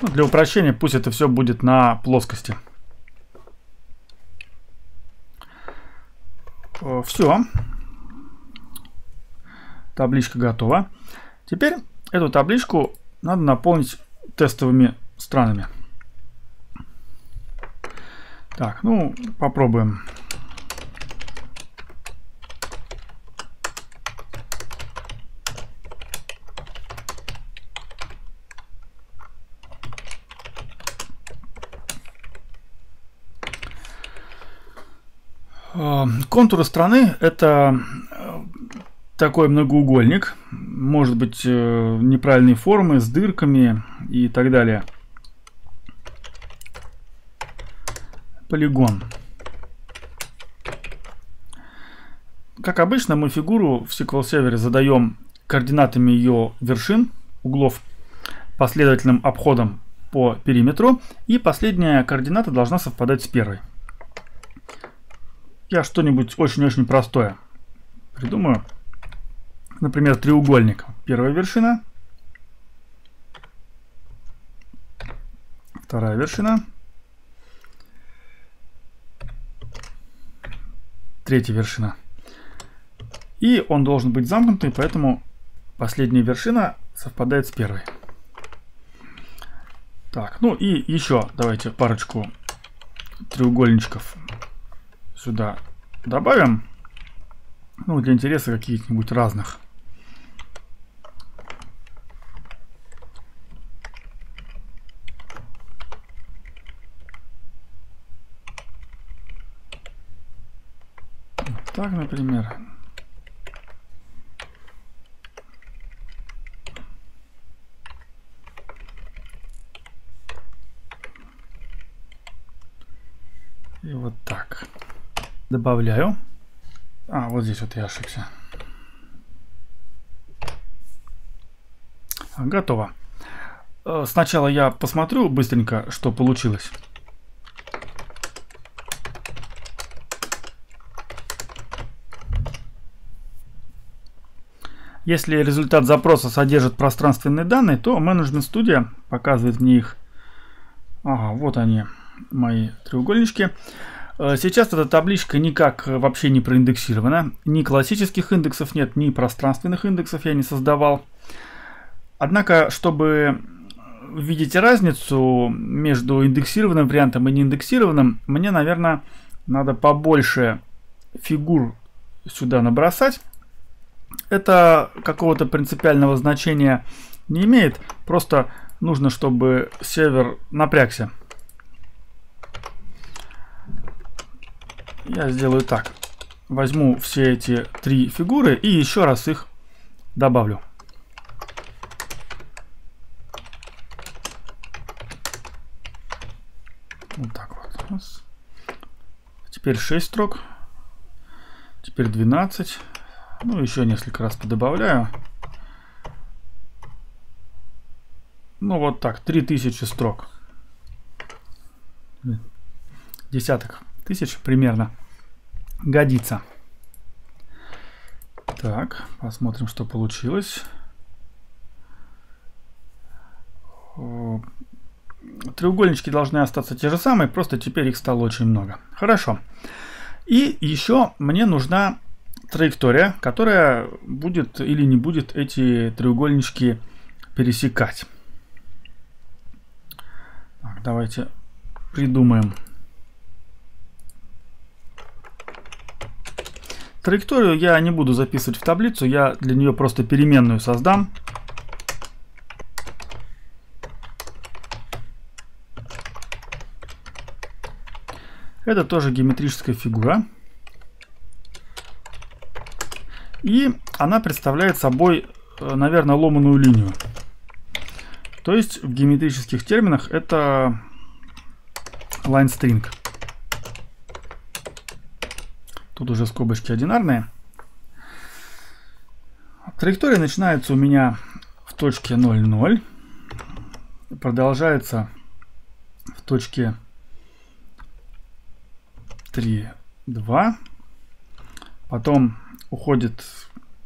Ну, для упрощения пусть это все будет на плоскости. Все. Табличка готова. Теперь эту табличку надо наполнить тестовыми странами. Так, ну попробуем. Контуры страны – это э, такой многоугольник, может быть э, неправильные формы с дырками и так далее. Полигон. Как обычно, мы фигуру в SQL Server задаем координатами ее вершин, углов, последовательным обходом по периметру. И последняя координата должна совпадать с первой. Я что-нибудь очень-очень простое придумаю. Например, треугольник. Первая вершина. Вторая вершина. Третья вершина. И он должен быть замкнутый, поэтому последняя вершина совпадает с первой. Так, ну и еще давайте парочку треугольничков сюда добавим. Ну, для интереса каких-нибудь разных. так, например. И вот так. Добавляю. А, вот здесь вот я ошибся. Готово. Э, сначала я посмотрю быстренько, что получилось. Если результат запроса содержит пространственные данные, то менеджмент студия показывает мне их. Ага, вот они, мои треугольнички. Э, сейчас эта табличка никак вообще не проиндексирована. Ни классических индексов нет, ни пространственных индексов я не создавал. Однако, чтобы видеть разницу между индексированным вариантом и неиндексированным, мне, наверное, надо побольше фигур сюда набросать. Это какого-то принципиального значения не имеет. Просто нужно, чтобы сервер напрягся. Я сделаю так. Возьму все эти три фигуры и еще раз их добавлю. Вот так вот. Теперь 6 строк. Теперь 12. Ну, еще несколько раз подобавляю. Ну, вот так, 3000 строк. Десяток тысяч примерно. Годится. Так, посмотрим, что получилось. Треугольнички должны остаться те же самые, просто теперь их стало очень много. Хорошо. И еще мне нужна траектория, которая будет или не будет эти треугольнички пересекать. Так, давайте придумаем. Траекторию я не буду записывать в таблицу, я для нее просто переменную создам. Это тоже геометрическая фигура. И она представляет собой, э, наверное, ломаную линию. То есть в геометрических терминах это line string. Тут уже скобочки одинарные. Траектория начинается у меня в точке 0,0. Продолжается в точке 3,2. Потом уходит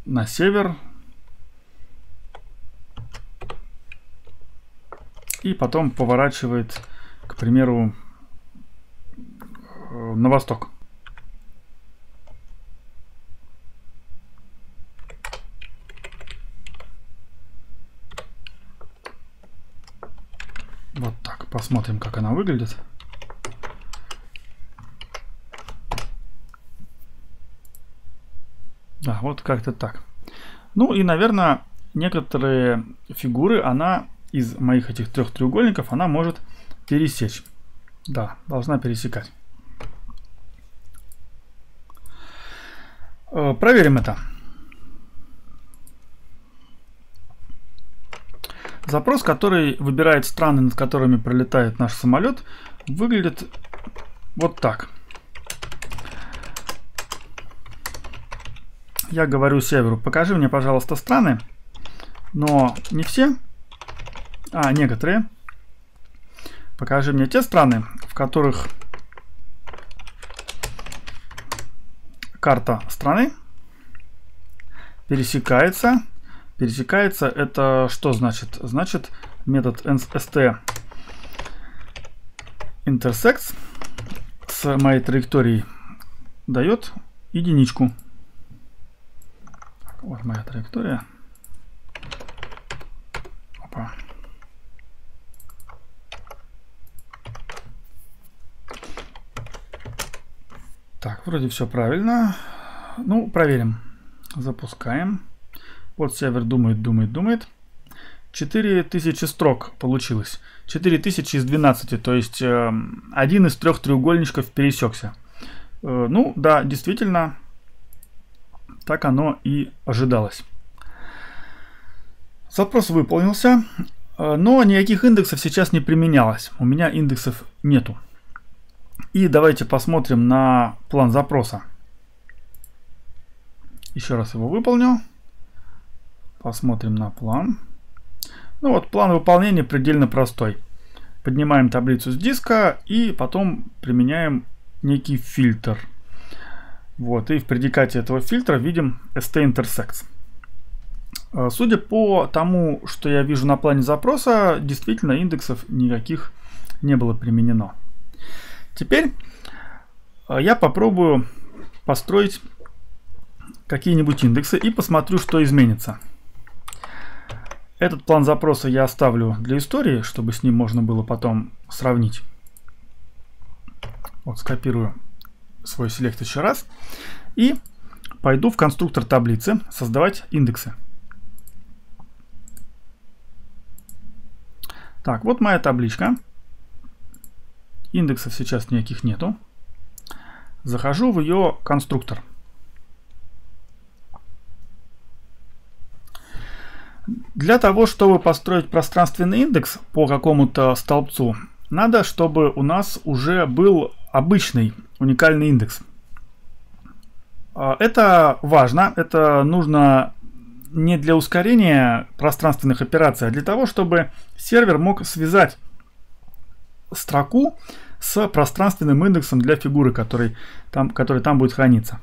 на север. И потом поворачивает, к примеру, э, на восток. Вот так. Посмотрим, как она выглядит. Да, вот как-то так. Ну и, наверное, некоторые фигуры она из моих этих трех треугольников она может пересечь. Да, должна пересекать. Э, проверим это. Запрос, который выбирает страны, над которыми пролетает наш самолет, выглядит вот так. Я говорю серверу, покажи мне, пожалуйста, страны, но не все, а некоторые. Покажи мне те страны, в которых карта страны пересекается. Пересекается это что значит? Значит метод st intersects с моей траекторией дает единичку. Вот моя траектория. Опа. Так, вроде все правильно. Ну, проверим. Запускаем. Вот сервер думает, думает, думает. 4000 строк получилось. 4000 из 12, то есть э, один из трех треугольничков пересекся. Э, ну, да, действительно, так оно и ожидалось. Запрос выполнился, э, но никаких индексов сейчас не применялось. У меня индексов нету. И давайте посмотрим на план запроса. Еще раз его выполню. Посмотрим на план. Ну вот, план выполнения предельно простой. Поднимаем таблицу с диска и потом применяем некий фильтр. Вот, и в предикате этого фильтра видим st-intersects. А, судя по тому, что я вижу на плане запроса, действительно индексов никаких не было применено. Теперь а, я попробую построить какие-нибудь индексы и посмотрю, что изменится. Этот план запроса я оставлю для истории, чтобы с ним можно было потом сравнить. Вот скопирую свой селект еще раз. И пойду в конструктор таблицы создавать индексы. Так, вот моя табличка. Индексов сейчас никаких нету. Захожу в ее конструктор. Для того, чтобы построить пространственный индекс по какому-то столбцу, надо, чтобы у нас уже был обычный уникальный индекс. А, это важно, это нужно не для ускорения пространственных операций, а для того, чтобы сервер мог связать строку с пространственным индексом для фигуры, который там, который там будет храниться.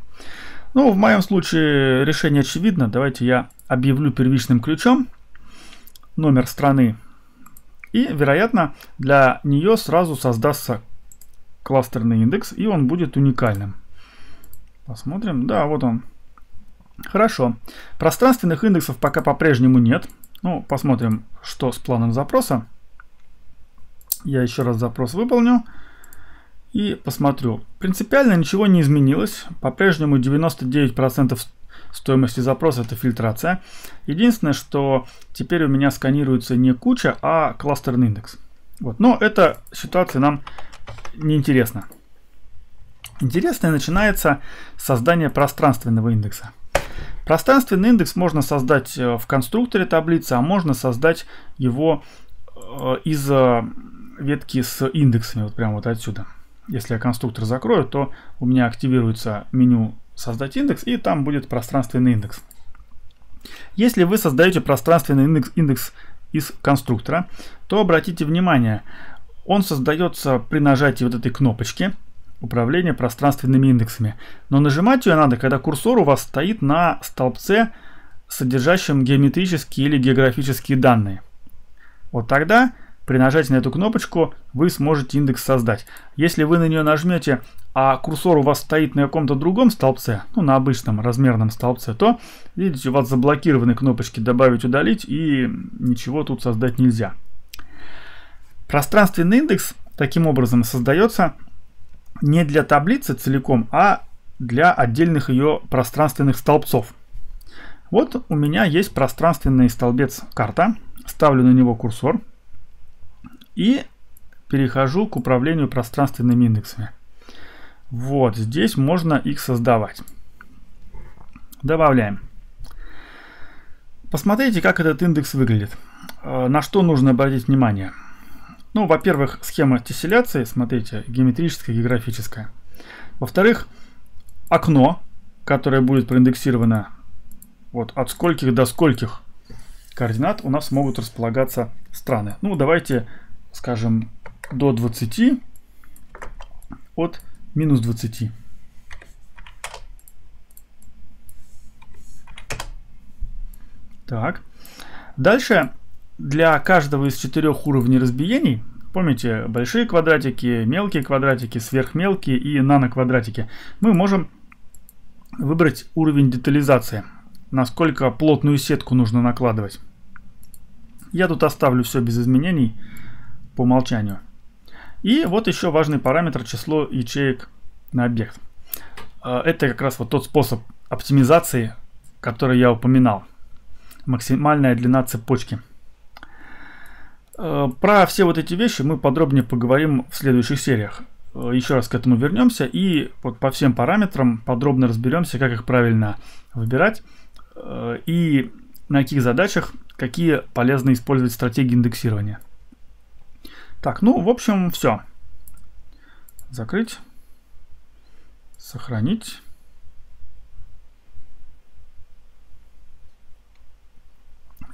Ну, в моем случае решение очевидно. Давайте я объявлю первичным ключом номер страны. И, вероятно, для нее сразу создастся кластерный индекс, и он будет уникальным. Посмотрим. Да, вот он. Хорошо. Пространственных индексов пока по-прежнему нет. Ну, посмотрим, что с планом запроса. Я еще раз запрос выполню и посмотрю. Принципиально ничего не изменилось. По-прежнему 99% стоимости запроса это фильтрация. Единственное, что теперь у меня сканируется не куча, а кластерный индекс. Вот. Но эта ситуация нам не интересна. Интересное начинается создание пространственного индекса. Пространственный индекс можно создать э, в конструкторе таблицы, а можно создать его э, из э, ветки с индексами, вот прямо вот отсюда. Если я конструктор закрою, то у меня активируется меню «Создать индекс» и там будет пространственный индекс. Если вы создаете пространственный индекс, индекс из конструктора, то обратите внимание, он создается при нажатии вот этой кнопочки управления пространственными индексами. Но нажимать ее надо, когда курсор у вас стоит на столбце, содержащем геометрические или географические данные. Вот тогда при нажатии на эту кнопочку вы сможете индекс создать. Если вы на нее нажмете, а курсор у вас стоит на каком-то другом столбце, ну на обычном размерном столбце, то видите, у вас заблокированы кнопочки «Добавить», «Удалить» и ничего тут создать нельзя. Пространственный индекс таким образом создается не для таблицы целиком, а для отдельных ее пространственных столбцов. Вот у меня есть пространственный столбец карта, ставлю на него курсор – и перехожу к управлению пространственными индексами. Вот, здесь можно их создавать. Добавляем. Посмотрите, как этот индекс выглядит. Э, на что нужно обратить внимание? Ну, во-первых, схема тесселяции, смотрите, геометрическая, географическая. Во-вторых, окно, которое будет проиндексировано вот от скольких до скольких координат у нас могут располагаться страны. Ну, давайте скажем до 20 от минус 20. Так. Дальше для каждого из четырех уровней разбиений, помните, большие квадратики, мелкие квадратики, сверхмелкие и наноквадратики, мы можем выбрать уровень детализации, насколько плотную сетку нужно накладывать. Я тут оставлю все без изменений по умолчанию. И вот еще важный параметр число ячеек на объект. А, это как раз вот тот способ оптимизации, который я упоминал. Максимальная длина цепочки. А, про все вот эти вещи мы подробнее поговорим в следующих сериях. А, еще раз к этому вернемся и вот по всем параметрам подробно разберемся, как их правильно выбирать и на каких задачах какие полезно использовать стратегии индексирования. Так, ну, в общем, все. Закрыть. Сохранить.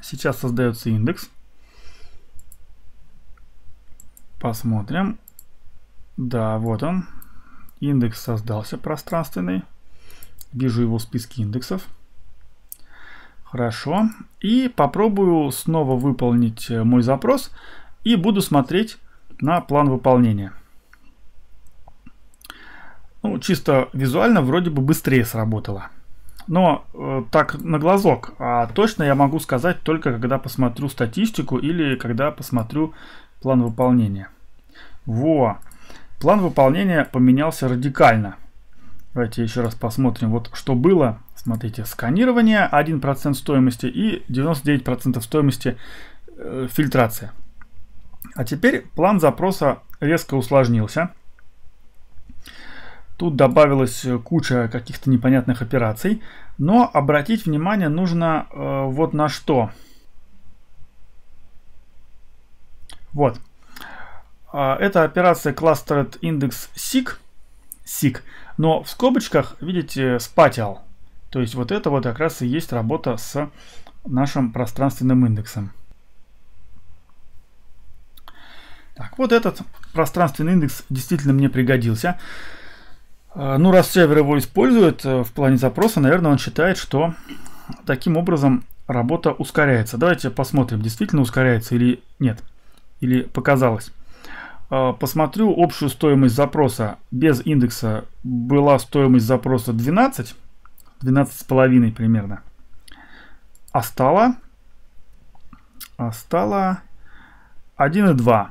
Сейчас создается индекс. Посмотрим. Да, вот он. Индекс создался пространственный. Вижу его в списке индексов. Хорошо. И попробую снова выполнить э, мой запрос и буду смотреть на план выполнения. Ну, чисто визуально вроде бы быстрее сработало. Но э, так на глазок. А точно я могу сказать только когда посмотрю статистику или когда посмотрю план выполнения. Во! План выполнения поменялся радикально. Давайте еще раз посмотрим, вот что было. Смотрите, сканирование 1% стоимости и 99% стоимости э, фильтрация. А теперь план запроса резко усложнился. Тут добавилась куча каких-то непонятных операций. Но обратить внимание нужно э, вот на что. Вот. А, это операция Clustered Index SIG. SIG. Но в скобочках, видите, spatial. То есть вот это вот как раз и есть работа с нашим пространственным индексом. Так, вот этот пространственный индекс действительно мне пригодился. А, ну, раз сервер его использует э, в плане запроса, наверное, он считает, что таким образом работа ускоряется. Давайте посмотрим, действительно ускоряется или нет. Или показалось. А, посмотрю общую стоимость запроса. Без индекса была стоимость запроса 12. 12,5 примерно. А стало... А стало 1,2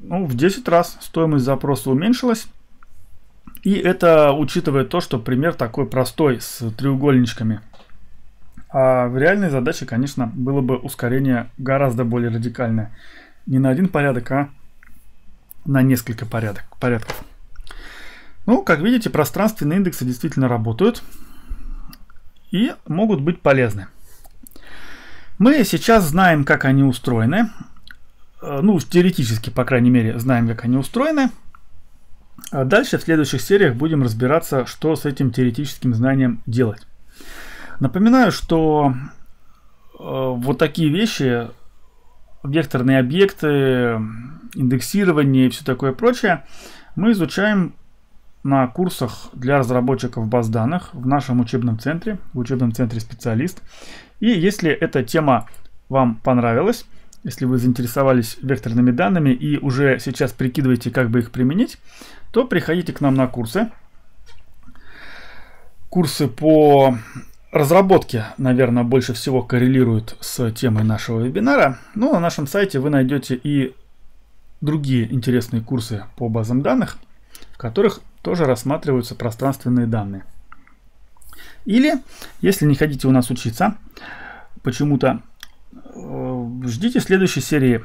ну, в 10 раз стоимость запроса уменьшилась. И это учитывая то, что пример такой простой с треугольничками. А в реальной задаче, конечно, было бы ускорение гораздо более радикальное. Не на один порядок, а на несколько порядок, порядков. Ну, как видите, пространственные индексы действительно работают и могут быть полезны. Мы сейчас знаем, как они устроены. Э, ну, теоретически, по крайней мере, знаем, как они устроены. А дальше в следующих сериях будем разбираться, что с этим теоретическим знанием делать. Напоминаю, что э, вот такие вещи, векторные объекты, индексирование и все такое прочее, мы изучаем на курсах для разработчиков баз данных в нашем учебном центре, в учебном центре специалист. И если эта тема вам понравилась, если вы заинтересовались векторными данными и уже сейчас прикидываете, как бы их применить, то приходите к нам на курсы. Курсы по разработке, наверное, больше всего коррелируют с темой нашего вебинара. Но на нашем сайте вы найдете и другие интересные курсы по базам данных, в которых тоже рассматриваются пространственные данные. Или, если не хотите у нас учиться, почему-то ждите следующей серии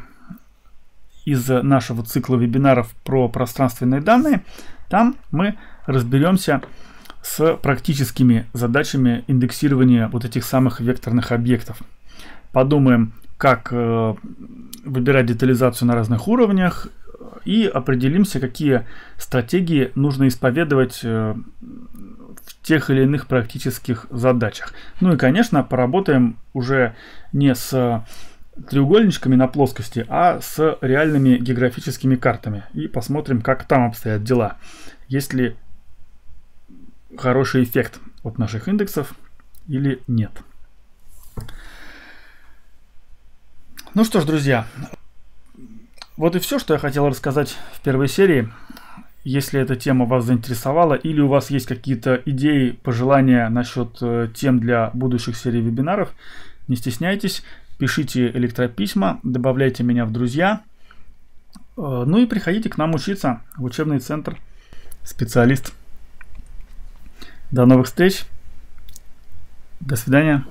из нашего цикла вебинаров про пространственные данные. Там мы разберемся с практическими задачами индексирования вот этих самых векторных объектов. Подумаем как выбирать детализацию на разных уровнях и определимся, какие стратегии нужно исповедовать в тех или иных практических задачах. Ну и, конечно, поработаем уже не с треугольничками на плоскости, а с реальными географическими картами. И посмотрим, как там обстоят дела. Есть ли хороший эффект от наших индексов или нет. Ну что ж, друзья, вот и все, что я хотел рассказать в первой серии. Если эта тема вас заинтересовала или у вас есть какие-то идеи, пожелания насчет э, тем для будущих серий вебинаров, не стесняйтесь, пишите электрописьма, добавляйте меня в друзья. Э, ну и приходите к нам учиться в учебный центр специалист. До новых встреч. До свидания.